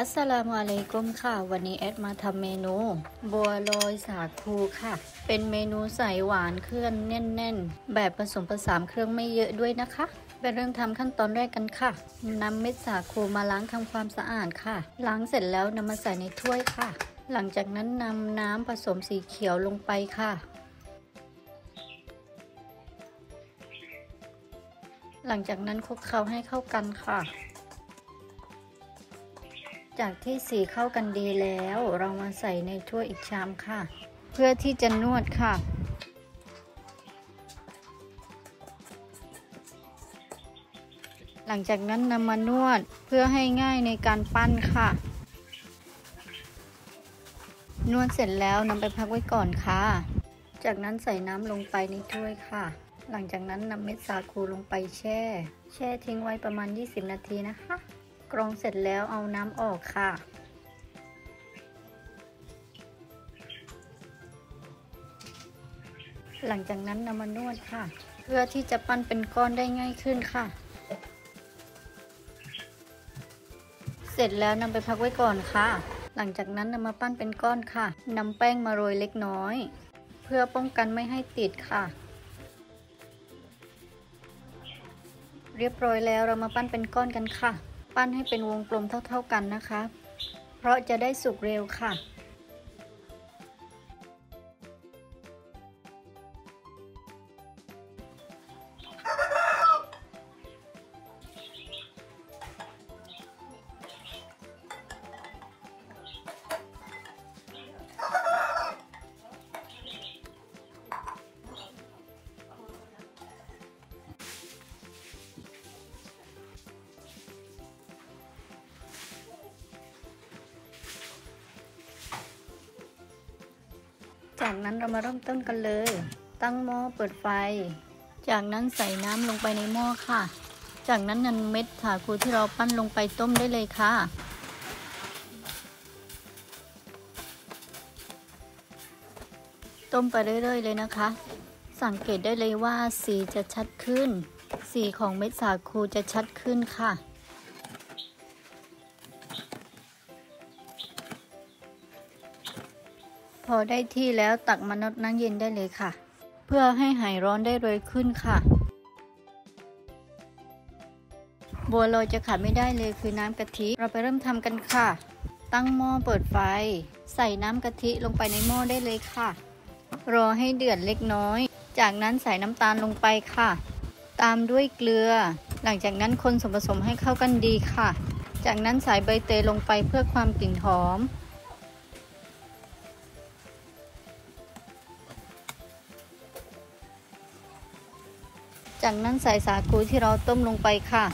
อัสลามุอะลัยกุมค่ะ วันนี้แอดมาทำเมนู บัวลอยสาคูค่ะ เป็นเมนูใสหวานเครื่องแน่น ๆ แบบผสมผสานเครื่องไม่เยอะด้วยนะคะไปเริ่มทำขั้นตอนแรกกันค่ะนำเม็ดสาคูมาล้างทำความสะอาดค่ะ ล้างเสร็จแล้วนำมาใส่ในถ้วยค่ะ หลังจากนั้นนำน้ำผสมสีเขียวลงไปค่ะ หลังจากนั้นคลุกเคล้าให้เข้ากันค่ะ จากที่สีเข้ากันดีแล้ว เรามาใส่ในถ้วยอีกชามค่ะ เพื่อที่จะนวดค่ะ หลังจากนั้นนำมานวดเพื่อให้ง่ายในการปั้นค่ะ นวดเสร็จแล้วนำไปพักไว้ก่อนค่ะ จากนั้นใส่น้ำลงไปในถ้วยค่ะ หลังจากนั้นนำเม็ดสาคูลงไปแช่ แช่ทิ้งไว้ประมาณ 20 นาทีนะคะ กรองเสร็จแล้วเอาน้ำออกค่ะ หลังจากนั้นนำมานวดค่ะ เพื่อที่จะปั้นเป็นก้อนได้ง่ายขึ้นค่ะ เสร็จแล้วนำไปพักไว้ก่อนค่ะ หลังจากนั้นนำมาปั้นเป็นก้อนค่ะนำแป้งมาโรยเล็กน้อย เพื่อป้องกันไม่ให้ติดค่ะเรียบร้อยแล้วเรามาปั้นเป็นก้อนกันค่ะ ปั้นให้เป็นวงกลมเท่า ๆกันนะคะ เพราะจะได้สุกเร็วค่ะ จากนั้นเรามาเริ่มต้นกันเลย ตั้งหม้อเปิดไฟ จากนั้นใส่น้ำลงไปในหม้อค่ะ จากนั้นนำเม็ดสาคูที่เราปั้นลงไปต้มได้เลยค่ะต้มไปเรื่อยๆเลยนะคะ สังเกตได้เลยว่าสีจะชัดขึ้น สีของเม็ดสาคูจะชัดขึ้นค่ะ พอได้ที่แล้วตักมานดน้ำเย็นได้เลยค่ะ เพื่อให้หายร้อนได้เร็วขึ้นค่ะบัวลอยจะขาดไม่ได้เลยคือน้ำกะทิ เราไปเริ่มทำกันค่ะ ตั้งหม้อเปิดไฟ ใส่น้ำกะทิลงไปในหม้อได้เลยค่ะ รอให้เดือดเล็กน้อย จากนั้นใส่น้ำตาลลงไปค่ะ ตามด้วยเกลือ หลังจากนั้นคนส่วนผสมให้เข้ากันดีค่ะ จากนั้นใส่ใบเตยลงไปเพื่อความกลิ่นหอม จากนั้นใส่สาคูที่เราต้มลงไปค่ะ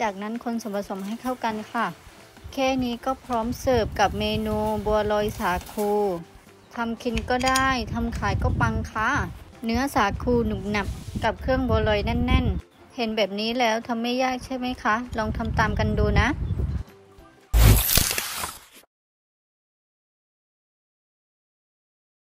จากนั้นคนส่วนผสมให้เข้ากันค่ะ แค่นี้ก็พร้อมเสิร์ฟกับเมนูบัวลอยสาคูทำกินก็ได้ทำขายก็ปังค่ะ เนื้อสาคูหนุบหนับกับเครื่องบัวลอยแน่น ๆ เห็นแบบนี้แล้วทำไม่ยากใช่ไหมคะ ลองทำตามกันดูนะ